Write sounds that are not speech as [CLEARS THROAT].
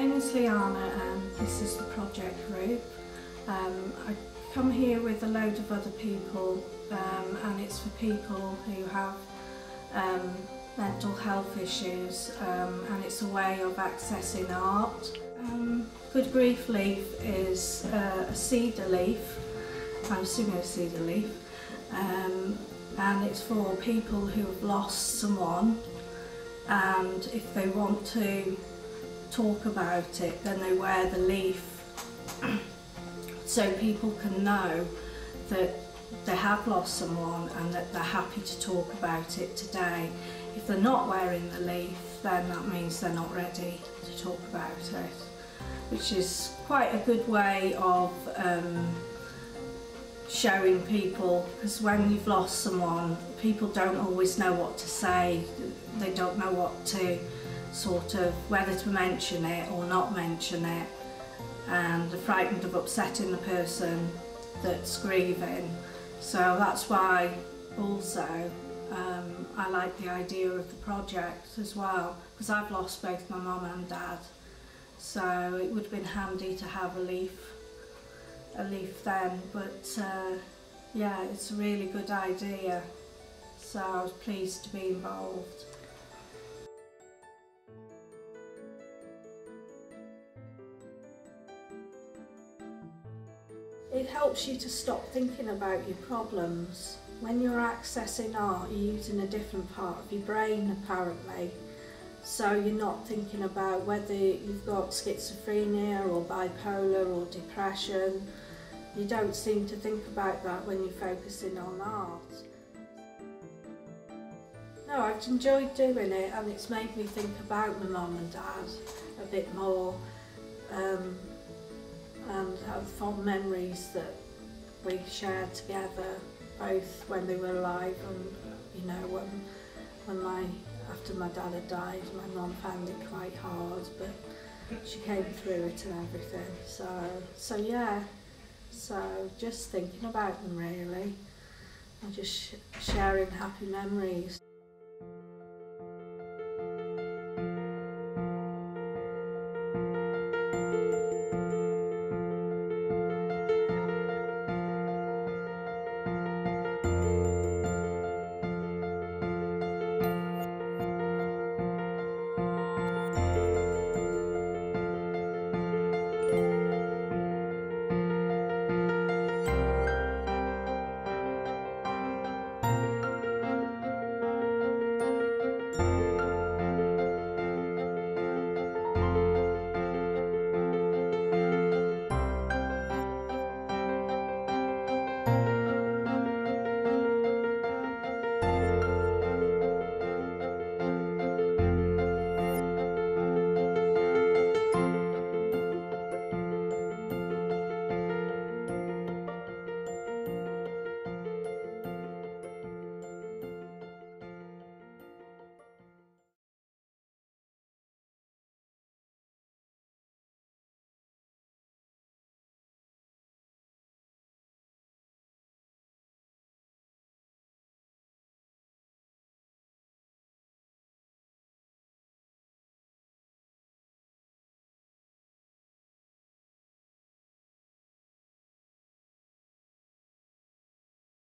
name is Liana and um, this is the project group. Um, I come here with a load of other people um, and it's for people who have um, mental health issues um, and it's a way of accessing art. Um, Good Grief Leaf is uh, a cedar leaf, I'm assuming a cedar leaf, um, and it's for people who have lost someone and if they want to talk about it then they wear the leaf [CLEARS THROAT] so people can know that they have lost someone and that they're happy to talk about it today. If they're not wearing the leaf then that means they're not ready to talk about it which is quite a good way of um, showing people because when you've lost someone people don't always know what to say they don't know what to sort of whether to mention it or not mention it. And they're frightened of upsetting the person that's grieving. So that's why also um, I like the idea of the project as well because I've lost both my mum and dad. So it would have been handy to have a leaf a leaf then but uh, yeah it's a really good idea. So I was pleased to be involved. It helps you to stop thinking about your problems. When you're accessing art, you're using a different part of your brain apparently. So you're not thinking about whether you've got schizophrenia or bipolar or depression. You don't seem to think about that when you're focusing on art. No, I've enjoyed doing it and it's made me think about my mum and dad a bit more um, and have fond memories that we shared together both when they were alive and you know when, when my after my dad had died my mum found it quite hard but she came through it and everything. So so yeah so just thinking about them really and just sh sharing happy memories